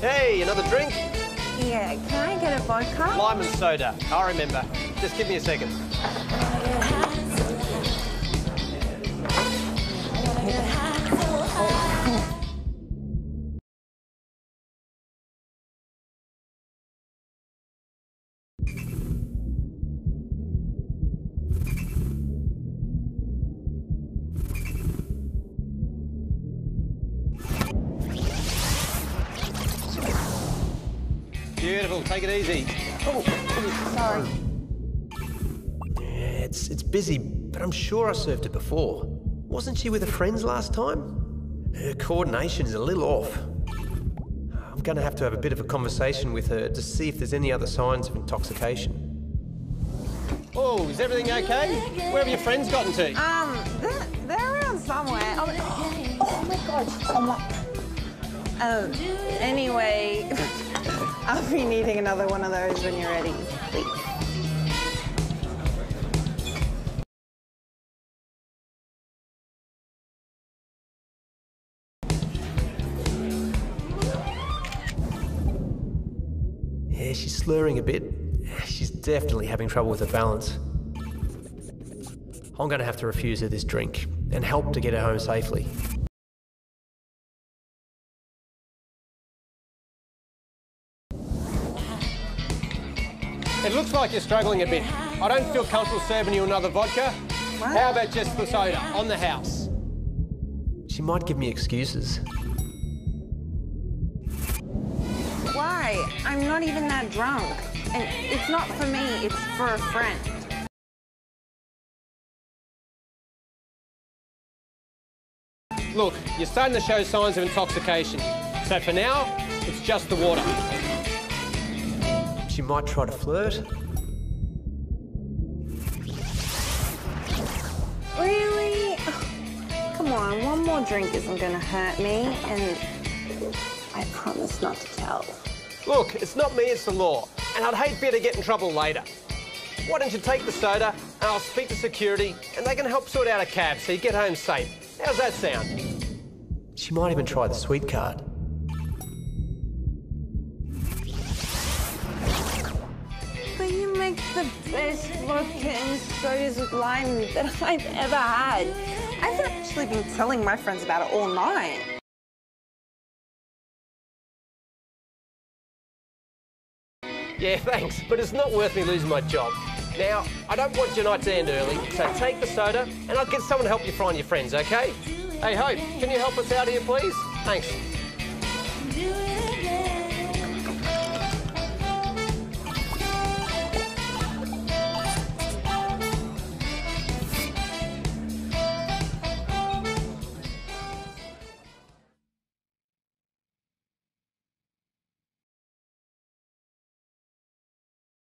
Hey, another drink? Yeah, can I get a vodka? Lime and soda. I remember. Just give me a second. Beautiful. Take it easy. Oh, sorry. Yeah, it's, it's busy, but I'm sure I served her before. Wasn't she with her friends last time? Her coordination is a little off. I'm going to have to have a bit of a conversation with her to see if there's any other signs of intoxication. Oh, is everything okay? Where have your friends gotten to? Um, they're, they're around somewhere. Oh, oh my god, she's somewhere. Um, anyway, I'll be needing another one of those when you're ready. Please. Yeah, she's slurring a bit. She's definitely having trouble with her balance. I'm going to have to refuse her this drink and help to get her home safely. It looks like you're struggling a bit. I don't feel comfortable serving you another vodka. What? How about just the soda on the house? She might give me excuses. Why? I'm not even that drunk. And it's not for me, it's for a friend. Look, you're starting to show signs of intoxication. So for now, it's just the water. She might try to flirt. Really? Come on, one more drink isn't gonna hurt me, and I promise not to tell. Look, it's not me, it's the law. And I'd hate for you to get in trouble later. Why don't you take the soda and I'll speak to security and they can help sort out a cab so you get home safe. How's that sound? She might even try the sweet card. You the best vodka and sodas lime that I've ever had. I've actually been telling my friends about it all night. Yeah, thanks, but it's not worth me losing my job. Now, I don't want your night to end early, so take the soda and I'll get someone to help you find your friends, okay? Hey, Hope, can you help us out here, please? Thanks.